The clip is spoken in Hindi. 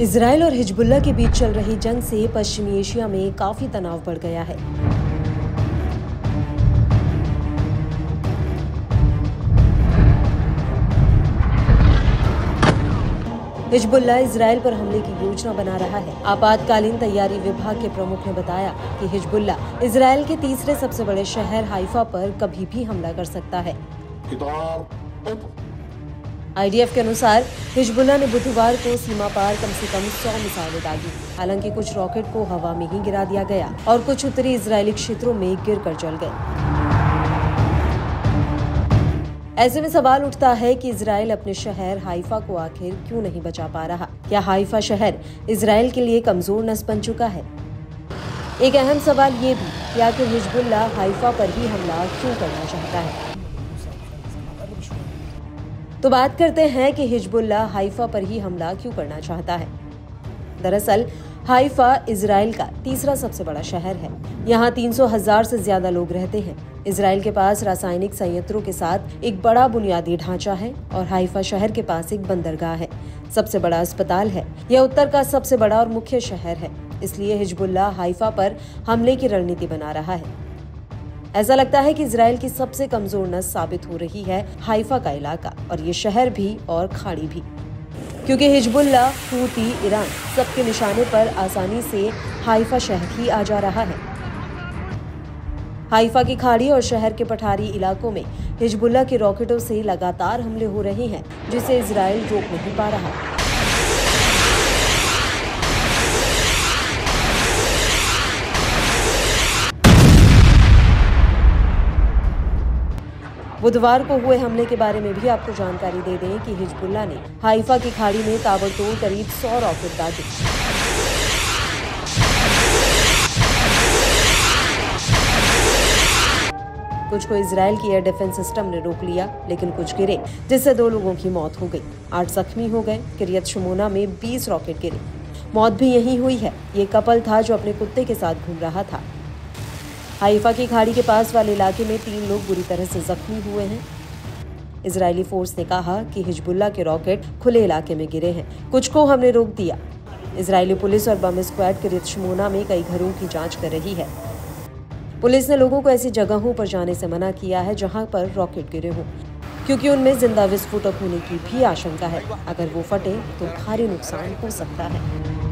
इसराइल और हिजबुल्ला के बीच चल रही जंग से पश्चिमी एशिया में काफ़ी तनाव बढ़ गया है। हिजबुल्ला इसराइल पर हमले की योजना बना रहा है। आपातकालीन तैयारी विभाग के प्रमुख ने बताया कि हिजबुल्ला इसराइल के तीसरे सबसे बड़े शहर हाइफा पर कभी भी हमला कर सकता है। आईडीएफ के अनुसार, हिजबुल्ला ने बुधवार को सीमा पार कम से कम 100 मिसाइलें दागी। हालाँकि कुछ रॉकेट को हवा में ही गिरा दिया गया और कुछ उत्तरी इसराइली क्षेत्रों में गिर कर जल गए। ऐसे में सवाल उठता है कि इसराइल अपने शहर हाइफा को आखिर क्यों नहीं बचा पा रहा? क्या हाइफा शहर इसराइल के लिए कमज़ोर नस बन चुका है? एक अहम सवाल ये भी कि आखिर हिजबुल्ला हाइफा पर ही हमला क्यों करना चाहता है? तो बात करते हैं कि हिजबुल्ला हाइफा पर ही हमला क्यों करना चाहता है। दरअसल, हाइफा इसराइल का तीसरा सबसे बड़ा शहर है। यहाँ तीन सौ हज़ार से ज़्यादा लोग रहते हैं। इसराइल के पास रासायनिक संयंत्रों के साथ एक बड़ा बुनियादी ढांचा है और हाइफा शहर के पास एक बंदरगाह है। सबसे बड़ा अस्पताल है। यह उत्तर का सबसे बड़ा और मुख्य शहर है। इसलिए हिजबुल्ला हाइफा पर हमले की रणनीति बना रहा है। ऐसा लगता है कि इसराइल की सबसे कमज़ोर नस साबित हो रही है हाइफा का इलाका और ये शहर भी और खाड़ी भी। क्योंकि हिजबुल्ला हूती, ईरान सबके निशाने पर आसानी से हाइफा शहर ही आ जा रहा है। हाइफा की खाड़ी और शहर के पठारी इलाकों में हिजबुल्ला के रॉकेटों से लगातार हमले हो रहे हैं, जिसे इसराइल रोक नहीं पा रहा। बुधवार को हुए हमले के बारे में भी आपको जानकारी दे दें कि हिजबुल्ला ने हाइफा की खाड़ी में ताबड़तोड़ करीब सौ रॉकेट दागे। कुछ को इसराइल की एयर डिफेंस सिस्टम ने रोक लिया, लेकिन कुछ गिरे, जिससे दो लोगों की मौत हो गई। आठ जख्मी हो गए, किरियत शमोना में 20 रॉकेट गिरे। मौत भी यही हुई है। ये कपल था जो अपने कुत्ते के साथ घूम रहा था। हाइफा की खाड़ी के पास वाले इलाके में तीन लोग बुरी तरह से जख्मी हुए हैं। इसराइली फोर्स ने कहा कि हिजबुल्ला के रॉकेट खुले इलाके में गिरे हैं। कुछ को हमने रोक दिया। इसराइली पुलिस और बम स्क्वाड के रितशमोना में कई घरों की जाँच कर रही है। पुलिस ने लोगों को ऐसी जगहों पर जाने से मना किया है जहाँ पर रॉकेट गिरे हों, क्योंकि उनमें ज़िंदा विस्फोटक होने की भी आशंका है। अगर वो फटे तो भारी नुकसान हो सकता है।